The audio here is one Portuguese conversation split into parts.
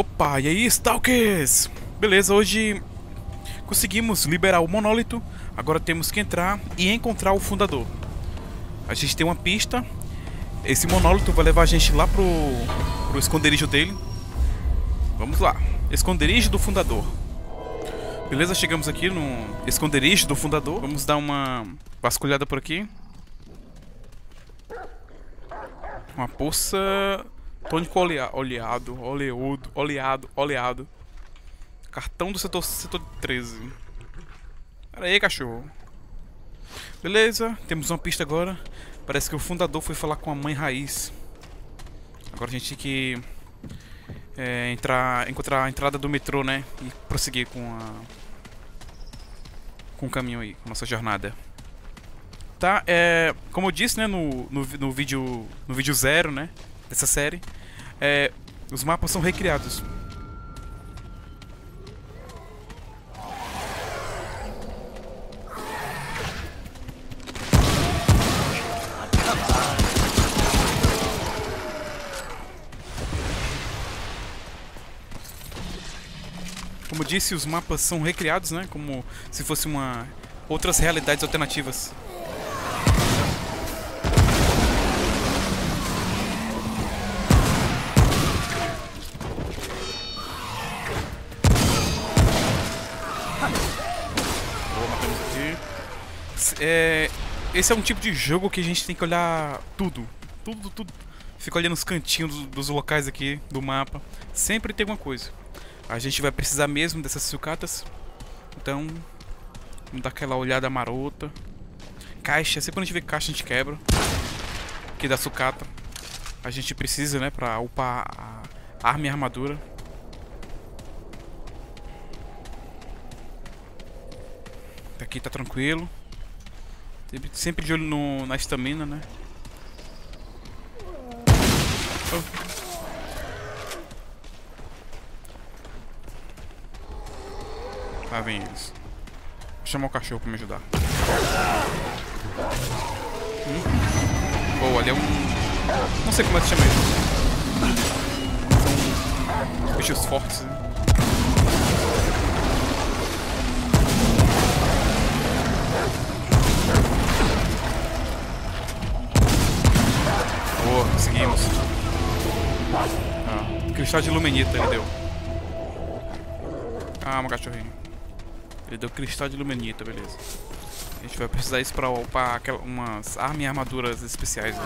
Opa, e aí, Stalkers? Beleza, hoje conseguimos liberar o monólito. Agora temos que entrar e encontrar o fundador. A gente tem uma pista. Esse monólito vai levar a gente lá pro, pro esconderijo dele. Vamos lá. Esconderijo do fundador. Beleza, chegamos aqui no esconderijo do fundador. Vamos dar uma vasculhada por aqui. Uma poça tônico olea oleado, oleodo, oleado, oleado. Cartão do setor, setor 13. Pera aí, cachorro. Beleza, temos uma pista agora. Parece que o fundador foi falar com a mãe raiz. Agora a gente tem que é, entrar, encontrar a entrada do metrô, né? E prosseguir com a com o caminho aí, com a nossa jornada. Tá, é, como eu disse, né, no, no, no vídeo no vídeo zero, né, dessa série, é, os mapas são recriados. Como disse, os mapas são recriados, né? Como se fosse uma outras realidades alternativas. É, esse é um tipo de jogo que a gente tem que olhar tudo. Tudo, tudo. Fica olhando os cantinhos dos, dos locais aqui do mapa. Sempre tem alguma coisa. A gente vai precisar mesmo dessas sucatas. Então, vamos dar aquela olhada marota. Caixa, sempre quando a gente vê caixa a gente quebra. Aqui da sucata. A gente precisa, né, pra upar a arma e a armadura. Aqui tá tranquilo. Sempre, sempre de olho no, na estamina, né? Oh. Lá vem eles. Vou chamar o cachorro pra me ajudar. Hum? Oh, ali é um... Não sei como é que chama isso. São bichos fortes, né? Cristal de lumenita ele deu. Calma, cachorrinho. Ele deu cristal de lumenita, beleza. A gente vai precisar isso pra upar umas armas e armaduras especiais. Né?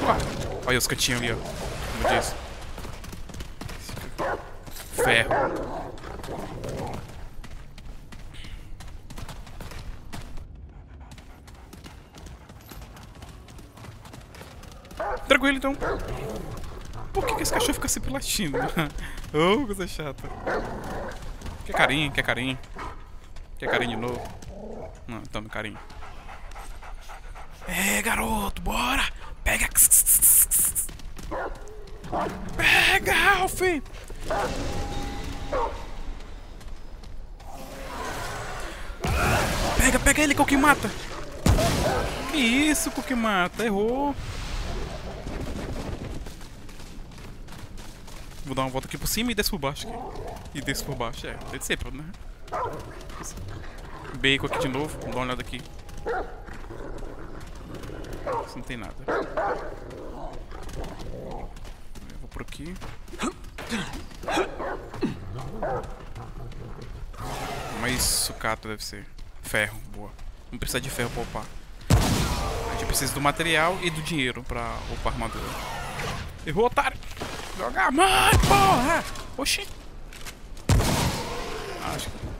Boa! Olha os cantinhos ali, ó. Como diz. Ferro. Tranquilo, então. Por que, que esse cachorro fica sempre latindo? oh, coisa chata. Quer carinho, quer carinho. Quer carinho de novo? Não, tome carinho. É, garoto, bora! Pega! Pega, Ralph! Pega, pega ele, Cookie mata! Que isso, Cookie mata? Errou! Vou dar uma volta aqui por cima e desço por baixo aqui. E desço por baixo, é. Deve ser, né? Bacon aqui de novo. Vamos dar uma olhada aqui. Isso não tem nada. Eu vou por aqui. Mais sucata deve ser. Ferro, boa. Não precisa de ferro pra upar. A gente precisa do material e do dinheiro pra upar a armadura. Errou, otário! Jogar mais, porra! Oxi! Acho que... Vou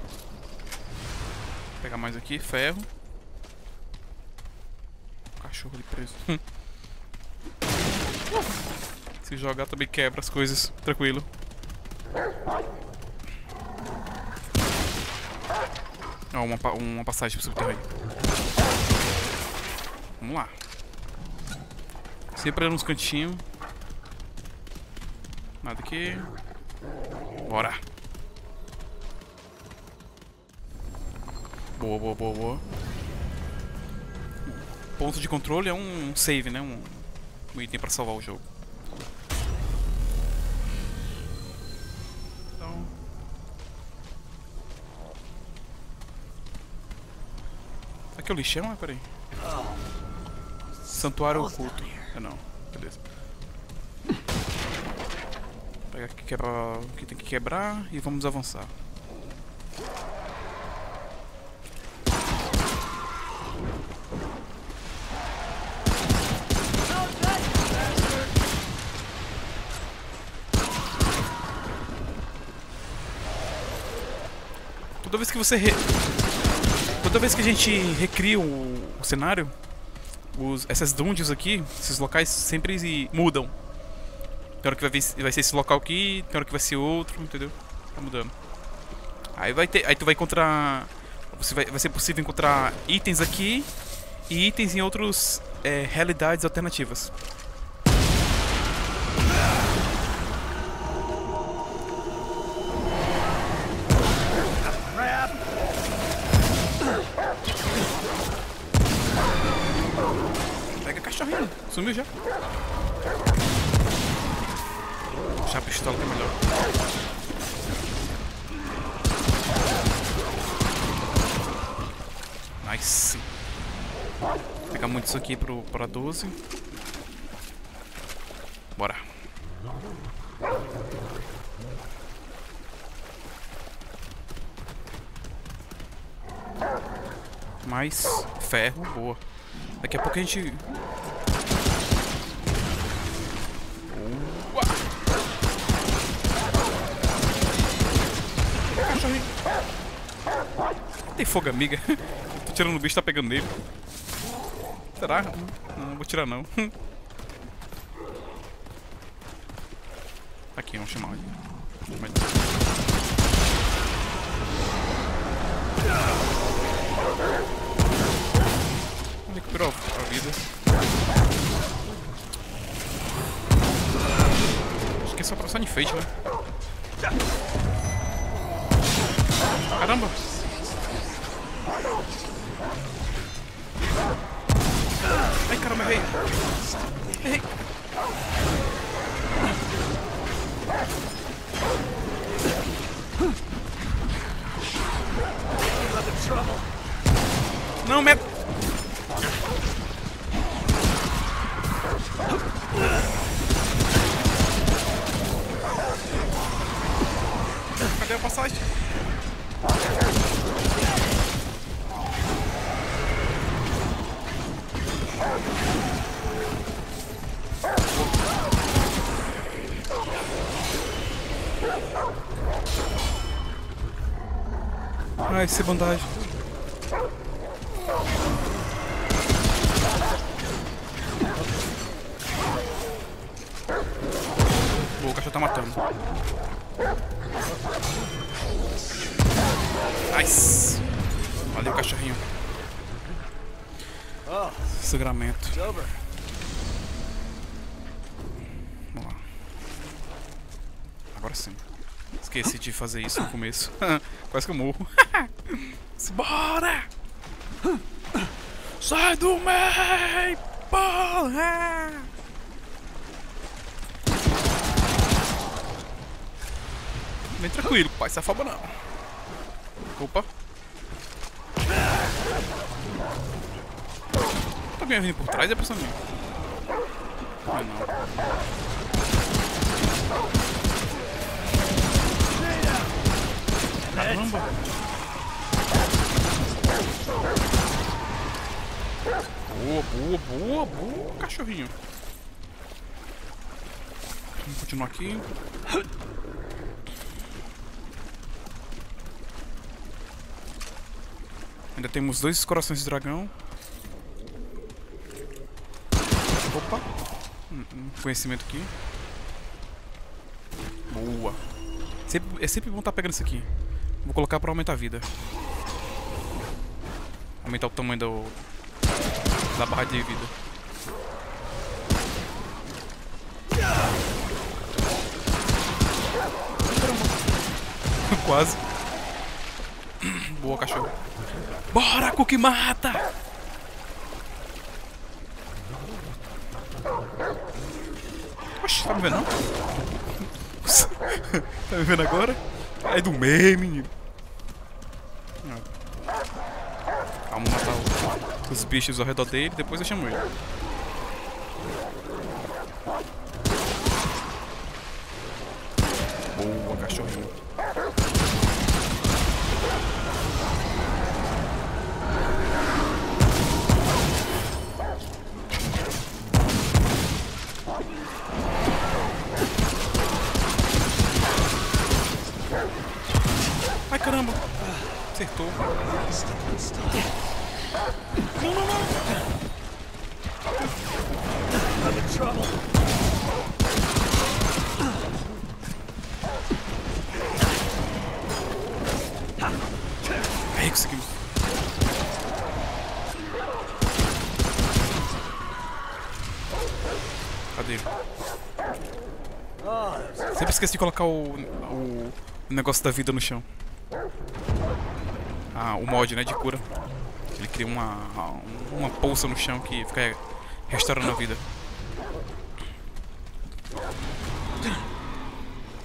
pegar mais aqui, ferro. Cachorro ali preso. Se jogar também quebra as coisas, tranquilo. Ó, uma, uma passagem pro subterrâneo. Vamos lá. Sempre nos cantinhos. Nada aqui. Bora. Boa, boa, boa, boa. Ponto de controle é um save, né? Um, item pra salvar o jogo. Então... Será que é lixei, mas peraí. Santuário oculto. Ah, não. Beleza. Pega aqui quebra o que tem que quebrar e vamos avançar. Toda vez que você re... Toda vez que a gente recria o, o cenário, os, essas dungeons aqui, esses locais sempre mudam. Tem hora que vai, vir, vai ser esse local aqui, tem hora que vai ser outro, entendeu? Tá mudando. Aí vai ter. Aí tu vai encontrar. Você vai, vai ser possível encontrar itens aqui e itens em outras é, realidades alternativas. Pega cachorrinho. Sumiu já. Puxar a pistola que é melhor. Nice. Pegar muito isso aqui pro, pra 12. Bora. Mais ferro, boa. Daqui a pouco a gente... Tem fogo, amiga. Tô tirando o bicho, tá pegando nele. Será? Não, não vou tirar não. Aqui, vamos chamar ele. Recuperou a vida. Acho que é só pra de enfeite, né? Caramba! Ai, caramba, errei! Errei! Não, me... Cadê a passagem? Ai, sem bandagem. Boa, o cachorro tá matando. Nice. Valeu, cachorrinho. Sangramento. Vamos lá. Agora sim. Esqueci de fazer isso no começo. Quase que eu morro. Bora! Sai do meio, porra! Bem tranquilo, pai, se afoba não. Opa. Tá alguém vindo por trás, é pra mim? Ah, não. Caramba! Boa, boa, boa, boa, cachorrinho. Vamos continuar aqui. Ainda temos dois corações de dragão. Opa! Um, um conhecimento aqui. Boa. É sempre bom estar pegando isso aqui. Vou colocar pra aumentar a vida. Aumentar o tamanho do, da barra de vida. Quase. Boa, cachorro. Bora, Cookie mata! Oxi, tá me vendo tá me vendo agora? É do meio, menino. Vamos matar o. os bichos ao redor dele, depois eu chamo ele. Boa, cachorrinho. Ai caramba! Acertou. Não, não, não! Aí conseguimos. Cadê ele? Sempre esqueci de colocar o, o, o negócio da vida no chão. Ah, o mod, né, de cura. Uma, uma poça no chão que fica restaurando a vida.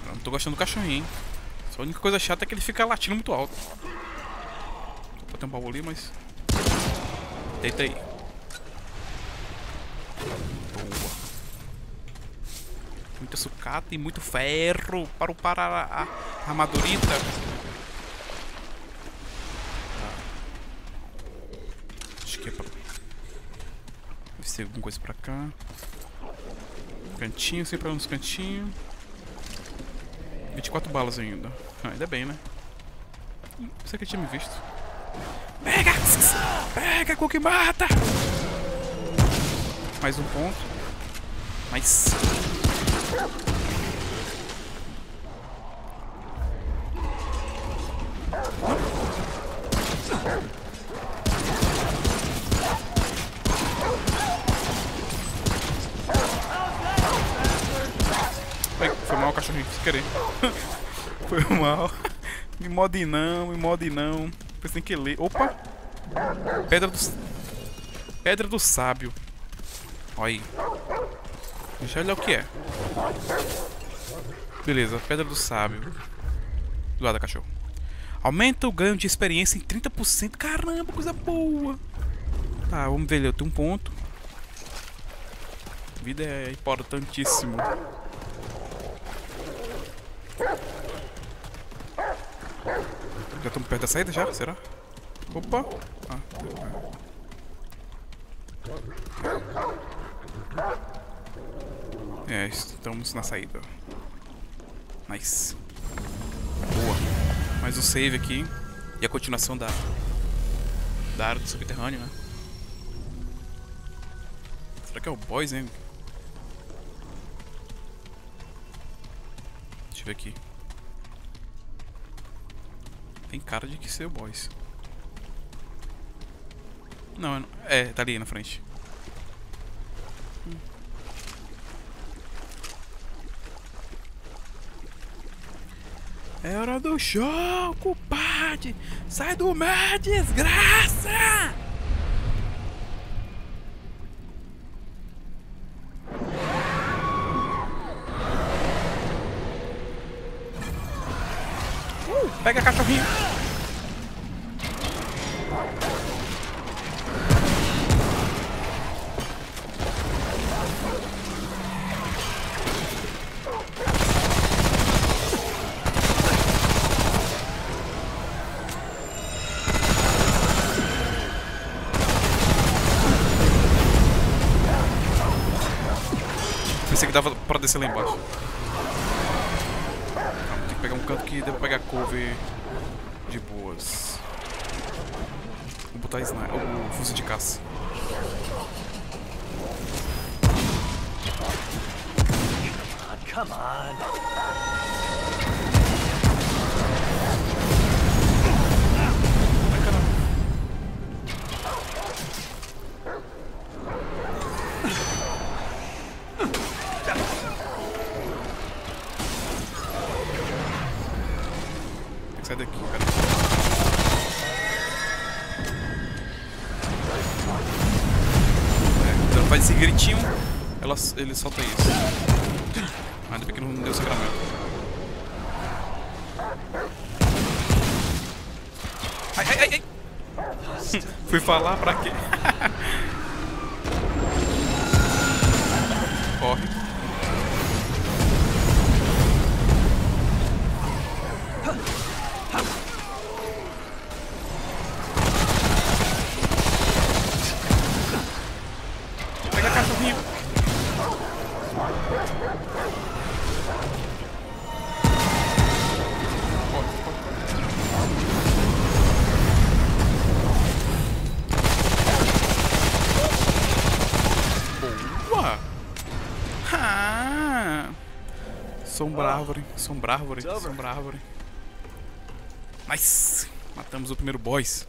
Não tô gostando do cachorrinho, hein. Só a única coisa chata é que ele fica latindo muito alto. Ter um baú ali, mas... Deita aí. Boa. Muita sucata e muito ferro para o para a, a armadurita. Acho que é pra... Deve ser alguma coisa pra cá. Cantinho, sempre nos cantinhos. 24 balas ainda. Ah, ainda bem, né? Hum, Pensei que tinha me visto. Pega! Pega, Cook mata! Mais um ponto. Mais. Ai, foi mal, cachorrinho, sem querer. foi mal. Me mode não, me mode não. Tem que ler. Opa! Pedra do... Pedra do sábio. Olha aí. Deixa eu olhar o que é. Beleza, pedra do sábio. Do lado cachorro. Aumenta o ganho de experiência em 30%. Caramba, coisa boa. Tá, vamos ver ali. Eu tenho um ponto. Vida é importantíssimo. Já estamos perto da saída já? Será? Opa! Ah, é, estamos na saída. Nice. Boa. Mais um save aqui. E a continuação da, da área do subterrâneo, né? Será que é o boys, hein? Aqui. Tem cara de que ser o boys. Não, não- é, tá ali na frente. É hora do show, culpade! Sai do mar, desgraça! Pega cachorrinho! Pensei que dava pra descer lá embaixo. Pegar um canto que deu pra pegar cover de boas. Vou botar sniper, o fuzil de caça. Come on. Sair daqui, cara. É, então faz esse gritinho, ela, ele solta isso. Ah, ainda bem que não deu sacramento. Ai, ai, ai, ai! Fui falar pra quê? Corre. Pega a cachorrinho. Boa! Ah! Sombra árvore, sombra árvore, It's over. sombra árvore. Nice! Matamos o primeiro boss.